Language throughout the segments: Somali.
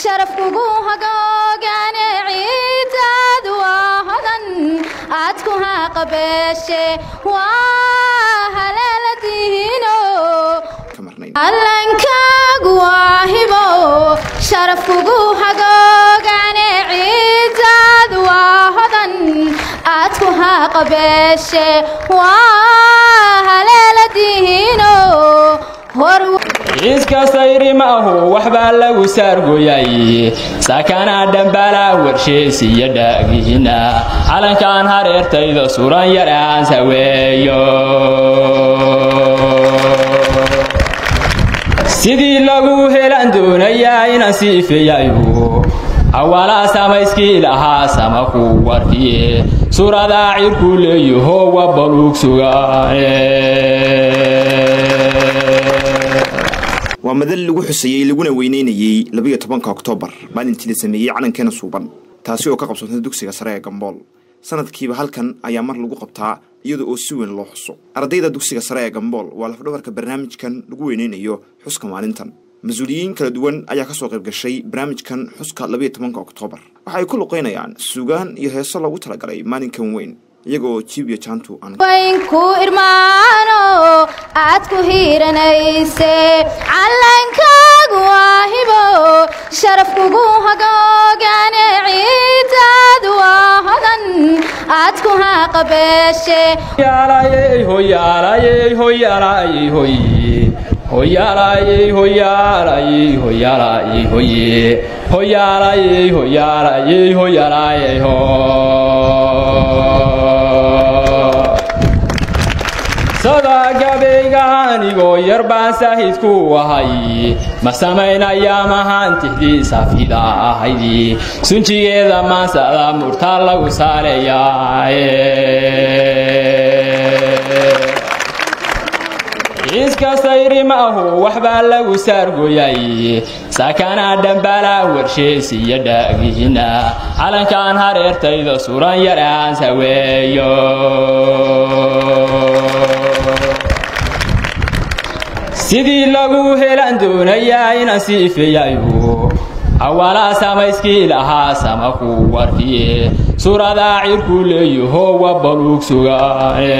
sharaf kugu hagoogane ciidaadu waa hodan aad ku haqabeeshe waa haleeladihiino allankaagu waa hibo sharaf kugu hagoogane ciidaadu waa hodan aad ku haqabeeshe waa haleeladihiino ciiskastayri ma ahu waxbaa lagu saargoyay saakana dhambala warsheesiyo dhaagiina calankan hareertayda suran yar aan saweeyo. Sidii lagu helan doonayaa inaan siifeeyayo awalaa samayskii lahaa sama ku warkiye suuradaa cirku leeyaho wa baluug sugaane waa madal lagu xuseeyey laguna weyneynayey labiyo tobanka oktoobar maalintii la sameeyey calankeena suuban taasi oo ka qabsantay dugsiga sare ee gambool sanadkiiba halkan ayaa mar lagu qabtaa iyada oo si weyn loo xuso. Ardayda dugsiga sare ee gambool waa lafdhabarka barnaamijkan lagu weyneynayo xuska maalintan. Mas'uuliyiin kala duwan ayaa ka soo qayb gashay barnaamijkan xuska labiyo tobanka oktoobar waxa ay ku luqeynayaan suugaan iyo heeso loogu talagalay maalinkan weyn iyaga oo jiib iyo jaantu aan ku irmaano aad ku hiiranayse callankaagu waa hibo sharaf kugu hagoogane ciidaadu waa hodan aad ku haqabeeshe hoyaalayey hoyaalayey hoyaalayey hoye hoyaalayey hoyaalayey hoyaalayey hoye hoyaalayey hoyaalayey hoyaalayey ho sadagabayga anigoo yar baan saahidku ahay ma samaynayaa mahaan tixdii safida ahaydi sunjigeeda maansada murtaa lagu saarayaa ciiskastayri ma ahu waxbaa lagu saargoyay saakana dhambala warsheesiyo dhaagiina calankan hareertayda suran yar aan saweeyo sidii lagu helan doonayaa inaan siifeeyayo awalaa samayskii lahaa sama ku warkiye suuradaa cirku leeyaho wa baluug sugaane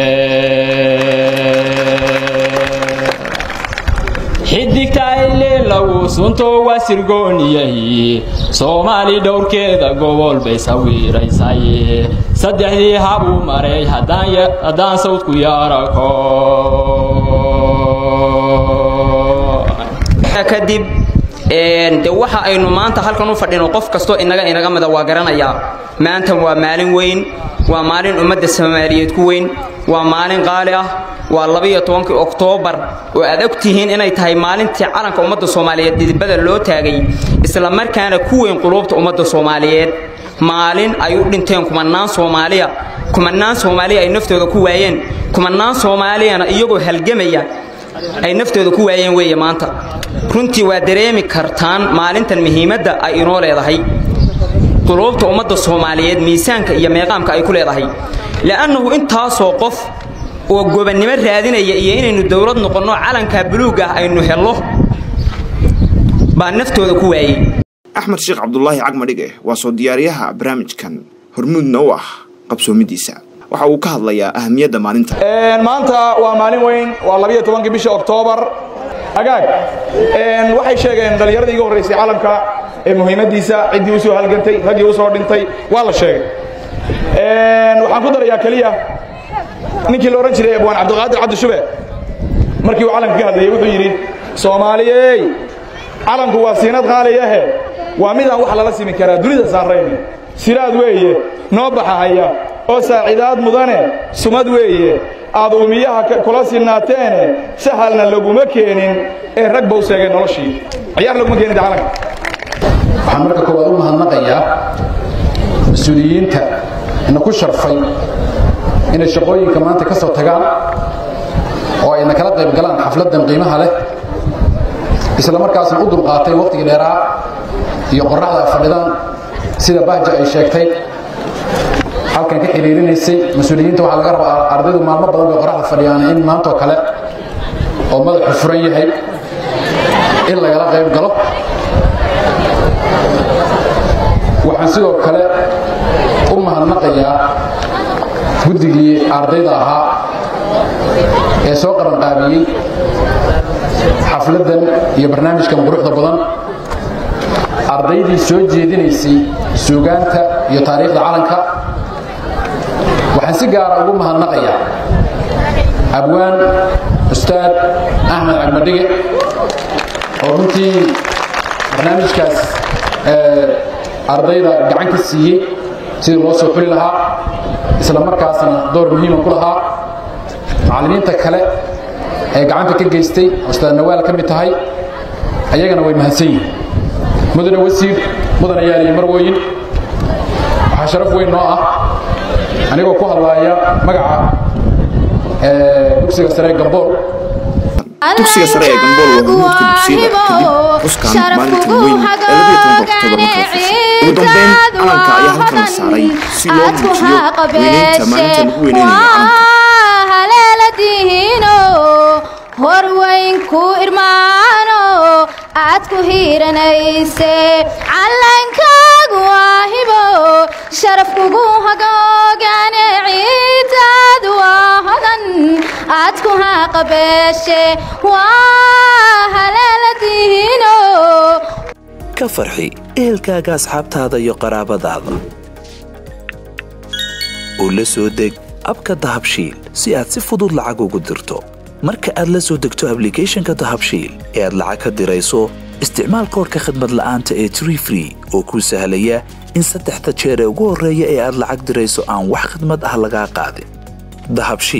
xidigta ile lagu sunto waa sirgooniyahi soomaali dhowrkeeda gobol bay sawiraysay saddexdii habuu maray haddaan sawdku yarako kadib de waxa aynu maanta halkan u fadhino qof kastoo inaga inaga mida waa garanayaa maanta waa maalin weyn waa maalin ummadda soomaaliyeed ku weyn waa maalin qaali ah waa labiyo tobankii oktoobar oo aad og tihiin inay tahay maalintii calanka ummadda soomaaliyeed dhidibada loo taagay isla markaana ku weyn quluubta ummadda soomaaliyeed. Maalin ay u dhinteen kumanaan soomaaliya kumanaan soomaaliya ay naftooda ku waayeen kumanaan soomaaliyana iyagoo halgamaya ay naftooda ku waayeen weeye maanta. Runtii waa dareemi kartaan maalintan muhiimadda ay inoo leedahay. Quluubta ummadda soomaaliyeed miisaanka iyo meeqaamka ay ku leedahay. Li'annahu intaasoo qof oo gobannimo raadinaya iyo inaynu dowlad noqonno calanka buluug ah aynu hello baa naftooda ku waayey. Axmed sheekh cabdulaahi cagmadhige waa soo diyaariyaha barnaamijkan hormuudna u ah qabsoomidiisa waxa uu ka hadlayaa ahamiyadda maalinta. Maanta waa maalin weyn waa labiyo tobankii bisha oktoobar agaag waxay sheegeen dhallinyaradii iga horraysay calamka ee muhiimaddiisa ciddii u soo halgantay raggii u soo dhintay waa la sheegay. Waxaan ku darayaa keliya ninkii la odhan jiray abwaan cabdiqaadir cabdi shube. Markii uu calanka ka hadlayay wuxuu yidhi soomaaliyey calanku waa siinad qaaliyahe. Waa midaan wax lala simi karaa dunida saarayne siraad weeye noo baxahaya oo saacidaad mudane. Sumad weeye aad uumiyaha kula sinaateene sahalna laguma keenin ee rag bau seegay noloshii. Ciyaar laguma keenin calanka waxaan marka koowaad u mahadnaqayaa mas'uuliyiinta ina ku sharfay inay shaqooyinka maanta ka soo tagaan oo ayna kala qayb galaan xafladdan qiimaha leh isla markaasna u dulqaatay wakhtigii dheeraa iyo qorraxda fadhidaan sida bahja ay sheegtay halkan ka xiriirinaysay mas'uuliyiinta waxaa laga rabaa ardaydu maalmo badan bay qorraxda fadhiyaan in maantoo kale oo madaxu furan yahay in lagala qayb galo. Waxaan sidoo kale u mahadnaqayaa guddigii ardayda ahaa ee soo qabanqaabiyey xafladdan iyo barnaamijkan quruxda badan. Ardaydii soo jeedinaysay suugaanta iyo taariikhda calanka waxaan si gaara ugu mahadnaqayaa abwaan ustaad axmed cagmadhige oo runtii barnaamijkaas ardayda gacan ka siiyey sidii loo soo xuli lahaa isla markaasna door muhiima ku lahaa. Macallimiinta kale ee gacanta ka geystay ustaad nawaal ka mid tahay ayagana way mahadsan yihiin. Mudane wasiir mudane yaaliyo marwooyin waxaa sharaf weyn noo ah anigoo ku hadlaaya magaca dugsiga sare gambool. Dugsiga sare ee gambool waa hormuudka dugsiyada kadib xuskan maalintan weyn ee ugu dambeyn calanka ayaa halkan la saaray. Si loo muujiyo weynaynta maalinta lagu weynaynaya haleeladihiino horweynku irmaano aad ku hiiranayse callankaagu waa hibo sharaf kugu hagoogane ciidaadu waa hodan aad ku haqabeeshe waa farxi ehelkaaga asxaabtaada iyo qaraabadaada oo la soo deg abka dahabshiil si aad si fudud lacag ugu dirto marka aad la soo degto ablicathonka dahabshiil ee aad lacag ka dirayso isticmaal koorka khadmad la'aanta ee tree free oo kuu sahlaya in saddexda jeer ee ugu horreeya ee aad lacag dirayso aan wax khadmad ah lagaa qaadin. Dahabshiil